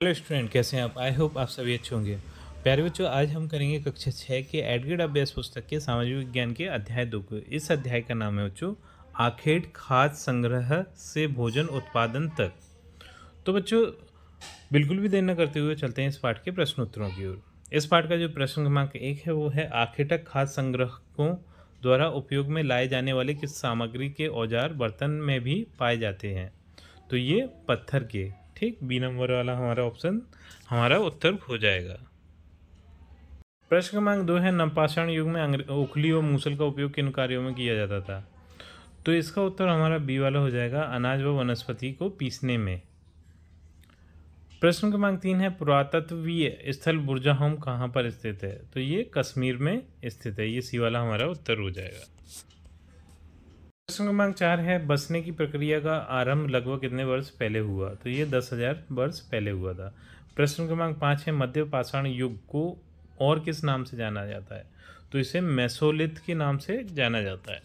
Hello student कैसे हैं आप? आई होप आप सभी अच्छे होंगे। प्यारे बच्चों, आज हम करेंगे कक्षा छः के एडगेड अभ्यास पुस्तक के सामाजिक विज्ञान के अध्याय दो को। इस अध्याय का नाम है बच्चों, आखेट खाद संग्रह से भोजन उत्पादन तक। तो बच्चों, बिल्कुल भी देर न करते हुए चलते हैं इस पाठ के प्रश्नोत्तरों की ओर। इस पाठ का जो प्रश्न क्रमांक एक है, वो है आखेटक खाद संग्रहकों द्वारा उपयोग में लाए जाने वाले किस सामग्री के औज़ार बर्तन में भी पाए जाते हैं? तो ये पत्थर के। ठीक बी नंबर वाला हमारा ऑप्शन हमारा उत्तर हो जाएगा। प्रश्न क्रमांक दो है नवपाषाण युग में उखली और मूसल का उपयोग किन कार्यों में किया जाता था? तो इसका उत्तर हमारा बी वाला हो जाएगा, अनाज व वनस्पति को पीसने में। प्रश्न क्रमांक तीन है, पुरातत्वीय स्थल बुरजाहोम कहाँ पर स्थित है? तो ये कश्मीर में स्थित है, ये सी वाला हमारा उत्तर हो जाएगा। प्रश्न क्रमांक चार है, बसने की प्रक्रिया का आरंभ लगभग कितने वर्ष पहले हुआ? तो ये दस हज़ार वर्ष पहले हुआ था। प्रश्न क्रमांक पाँच है, मध्य पाषाण युग को और किस नाम से जाना जाता है? तो इसे मेसोलिथ के नाम से जाना जाता है।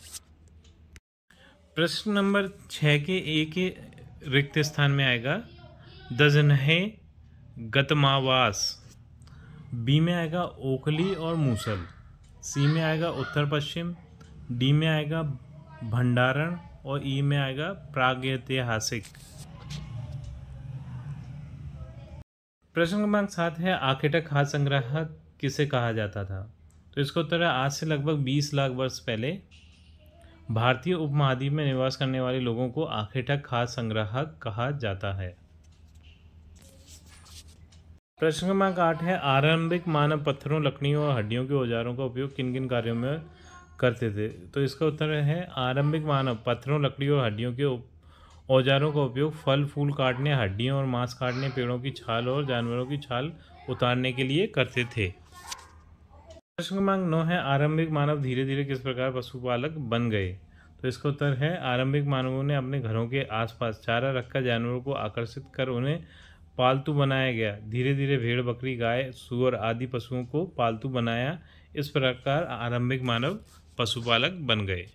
प्रश्न नंबर छः के ए के रिक्त स्थान में आएगा दजनहे गतमावास। बी में आएगा ओखली और मूसल। सी में आएगा उत्तर पश्चिम। डी में आएगा भंडारण और ई में आएगा प्रागैतिहासिक। प्रश्न क्रमांक सात है आखेटक खाद संग्रह किसे कहा जाता था? तो इसका उत्तर है, आज से लगभग 20 लाख वर्ष पहले भारतीय उपमहाद्वीप में निवास करने वाले लोगों को आखेटक खाद संग्राहक कहा जाता है। प्रश्न क्रमांक आठ है, आरंभिक मानव पत्थरों, लकड़ियों और हड्डियों के औजारों का उपयोग किन किन कार्यों में करते थे। तो इसका उत्तर है आरंभिक मानव, पत्थरों, लकड़ियों और हड्डियों के औजारों का उपयोग फल, फूल काटने, हड्डियों और मांस काटने, पेड़ों की छाल और जानवरों की छाल उतारने के लिए करते थे। प्रश्न क्रमांक नौ है, आरंभिक मानव धीरे धीरे किस प्रकार पशुपालक बन गए? तो इसका उत्तर है, आरंभिक मानवों ने अपने घरों के आसपास चारा रखकर जानवरों को आकर्षित कर उन्हें पालतू बनाया गया। धीरे धीरे भेड़, बकरी, गाय, सुअर आदि पशुओं को पालतू बनाया। इस प्रकार आरंभिक मानव पशुपालक बन गए।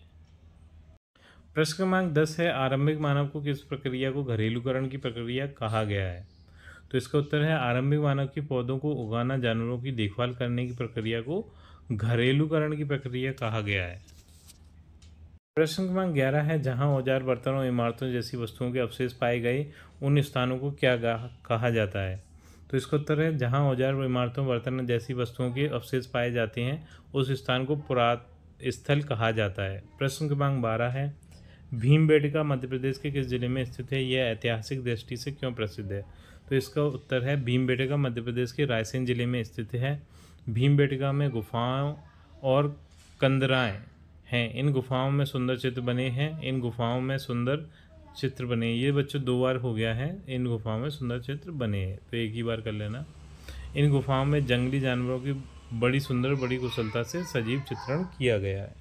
प्रश्न क्रमांक दस है, आरंभिक मानव को किस प्रक्रिया को घरेलूकरण की प्रक्रिया कहा गया है? तो इसका उत्तर है, आरंभिक मानव की पौधों को उगाना, जानवरों की देखभाल करने की प्रक्रिया को घरेलूकरण की प्रक्रिया कहा गया है। प्रश्न क्रमांक ग्यारह है, जहाँ औज़ार, बर्तनों इमारतों जैसी वस्तुओं के अवशेष पाए गए, उन स्थानों को क्या कहा जाता है? तो इसका उत्तर है, जहाँ औज़ार, इमारतों, बर्तन जैसी वस्तुओं के अवशेष पाए जाते हैं, उस स्थान को पुरात स्थल कहा जाता है। प्रश्न क्रमांक बारह है, भीमबेटका मध्य प्रदेश के किस ज़िले में स्थित है? यह ऐतिहासिक दृष्टि से क्यों प्रसिद्ध है? तो इसका उत्तर है, भीमबेटका मध्य प्रदेश के रायसेन ज़िले में स्थित है। भीमबेटका में गुफाओं और कंदराएँ हैं। इन गुफाओं में सुंदर चित्र बने हैं। इन गुफाओं में सुंदर चित्र बने ये बच्चों दो बार हो गया है, इन गुफाओं में सुंदर चित्र बने हैं। तो एक ही बार कर लेना। इन गुफाओं में जंगली जानवरों की बड़ी सुंदर, बड़ी कुशलता से सजीव चित्रण किया गया है।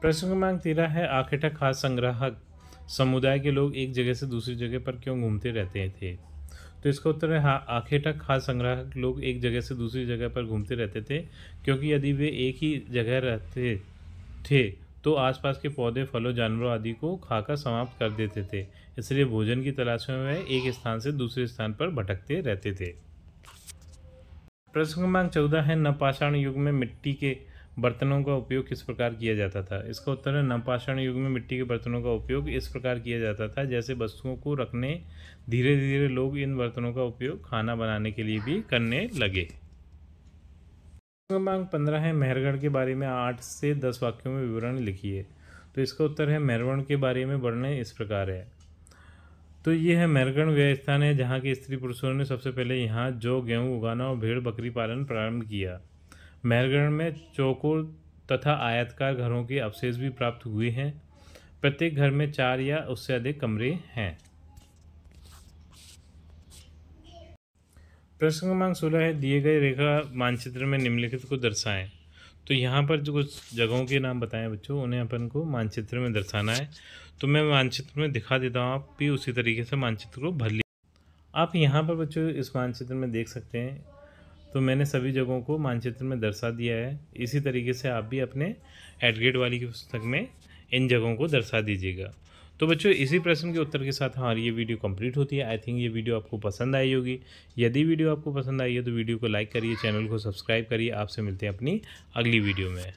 प्रश्न क्रमांक तेरह है आखेटा खास संग्राहक। समुदाय के लोग एक जगह से दूसरी जगह पर क्यों घूमते रहते थे? तो इसका उत्तर है हाँ आखेटा खास संग्राहक लोग एक जगह से दूसरी जगह पर घूमते रहते थे, क्योंकि यदि वे एक ही जगह रहते थे तो आसपास के पौधे, फलों, जानवरों आदि को खाकर समाप्त कर देते थे। इसलिए भोजन की तलाश में वे एक स्थान से दूसरे स्थान पर भटकते रहते थे। प्रश्न क्रमांक चौदह है, नवपाषाण युग में मिट्टी के बर्तनों का उपयोग किस प्रकार किया जाता था? इसका उत्तर है, नवपाषाण युग में मिट्टी के बर्तनों का उपयोग इस प्रकार किया जाता था, जैसे वस्तुओं को रखने धीरे धीरे लोग इन बर्तनों का उपयोग खाना बनाने के लिए भी करने लगे। प्रश्न क्रमांक पंद्रह है, मेहरगढ़ के बारे में आठ से दस वाक्यों में विवरण लिखिए। तो इसका उत्तर है, मेहरगढ़ के बारे में वर्णन इस प्रकार है। तो ये है मेरगढ़ वह स्थान है, जहाँ के स्त्री पुरुषों ने सबसे पहले यहाँ जो, गेहूँ, उगाना और भेड़ बकरी पालन प्रारंभ किया। मेहरगढ़ में चौकोर तथा आयतकार घरों के अवशेष भी प्राप्त हुए हैं। प्रत्येक घर में चार या उससे अधिक कमरे हैं। प्रश्न क्रमांक सोलह है, दिए गए रेखा मानचित्र में निम्नलिखित को दर्शाएँ। तो यहाँ पर जो कुछ जगहों के नाम बताएँ बच्चों, उन्हें अपन को मानचित्र में दर्शाना है। तो मैं मानचित्र में दिखा देता हूँ, आप भी उसी तरीके से मानचित्र को भर ली। आप यहाँ पर बच्चों इस मानचित्र में देख सकते हैं। तो मैंने सभी जगहों को मानचित्र में दर्शा दिया है। इसी तरीके से आप भी अपने एडग्रेड वाली की पुस्तक में इन जगहों को दर्शा दीजिएगा। तो बच्चों, इसी प्रश्न के उत्तर के साथ हमारी ये वीडियो कंप्लीट होती है। आई थिंक ये वीडियो आपको पसंद आई होगी। यदि वीडियो आपको पसंद आई है तो वीडियो को लाइक करिए, चैनल को सब्सक्राइब करिए। आपसे मिलते हैं अपनी अगली वीडियो में।